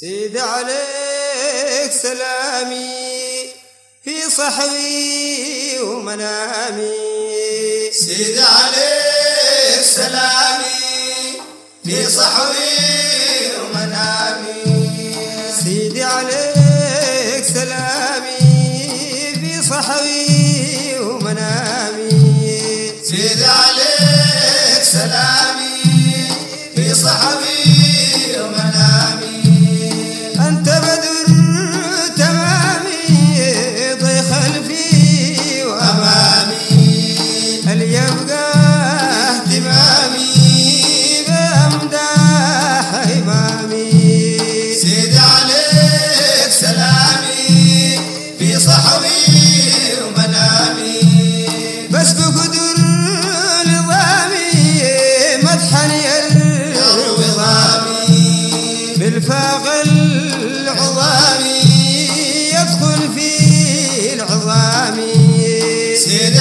سيد عليك سلامي في صحوي ومنامي. سيد عليك سلامي في صحوي ومنامي. سيدي عليك سلامي في صحوي بقدر نظامي مدحني يروي ضامي بالفاق العظامي يدخل في العظامي. سيد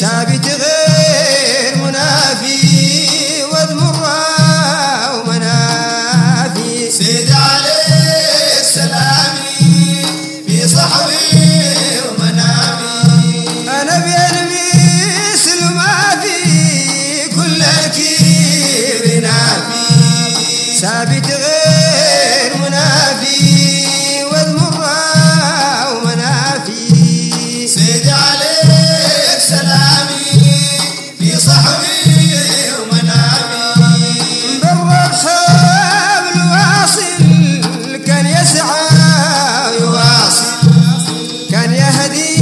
ثابت غير منافي واذمر ومنافي. سيد عليك سلامي في صحوي ومنامي. أنا بيرميسل ما في كل الكبر نافي. ثابت Hari